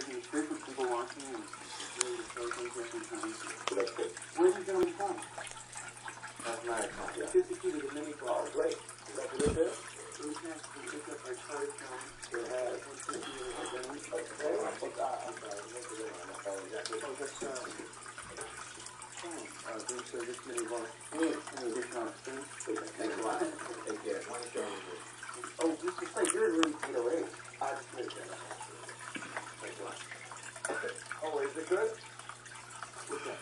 frequent people watching and doing the show things different times. So that's good. Where's the gentleman from? That's nine o'clock, yeah. Fifty feet of the mini car. Oh, great. Is that good there? Bruce has to be up by Charlie Jones. It has. What's the deal with the gentleman? Okay, I forgot. I'm sorry. What's the name? I'm sorry, exactly. Oh, that's, uh, Sam. Uh, Bruce, uh, this mini bar. Mm. And addition on spoon. Thanks a lot. Take care. One show. Oh, just to say, you're in room eight oh eight. I just made that. Thanks a lot. Okay. Oh, is it good? Okay.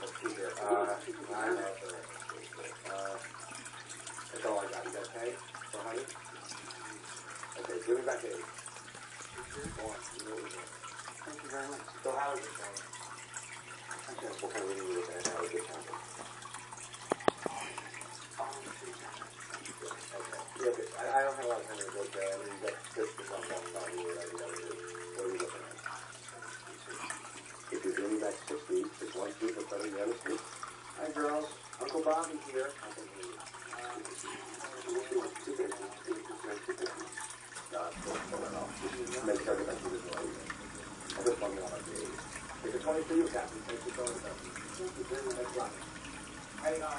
Let's see here. Uh, nine, uh, that's all I got. You got pay for a? Okay, give me back eight. You we're. Thank you very much. So how is it going? Okay, what kind of reading you looking at now? Good time. Okay. I, I don't have a lot of time to go there. I mean, you got Christmas on one about you, right? You gotta do. What are you looking at? If you're doing back six one street, but better than the other street. Hi, girls. Uncle Bobby here. Hear you. Make sure I get back to this one. I just want to know how it is. It's a twenty for you, Captain. Thanks for showing up. Thank you very much. Thanks a lot. Hey, uh, uh,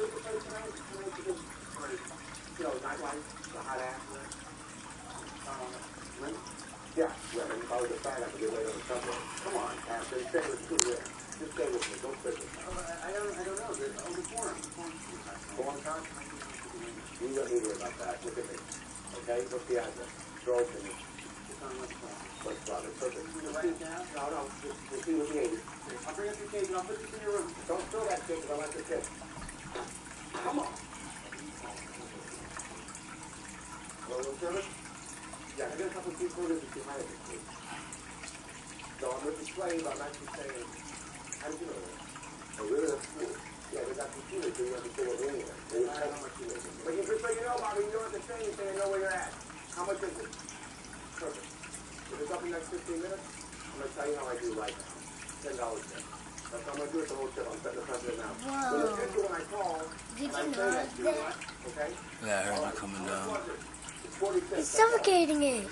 you play tonight? Tonight you just, for, you know, nightlife, the hot ass, right? Um, when? Yeah, yeah, get laid on the subway. Come on, Captain, stay with me. Just stay with me, don't quit me. Oh, I, don't, I don't know. The, oh, the forum. Forum. On, You don't need to worry about that. Look at me. Okay, what's the address? Stroke and It's on West Front. what's the other perfect? You write it down? No, no, just, just see what eight is. I'll bring up your cage and I'll put this in your room. Don't throw that thing, 'cause I like the tip. Come on. Well, room service? Yeah, I got a couple of people that are behind it, please. So I'm with the slave, I'm actually saying, how do you know that? Oh, really? That's cool. Yeah, they got computers, so you understand what we're doing. They I don't know tell what you is. But you just so you know, Bobby, you don't have to say anything, you know where you're at. How much is it? Perfect. If it's up in the next fifteen minutes, I'm gonna tell you how I do right now. Ten dollars then. That's how I'm gonna do it the whole trip. I'm setting the precedent now. When Whoa. it's good when I call, Did and I you say know that, you know what? Okay? Yeah, I heard All you coming How much down. All. suffocating it.